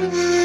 Mm-hmm.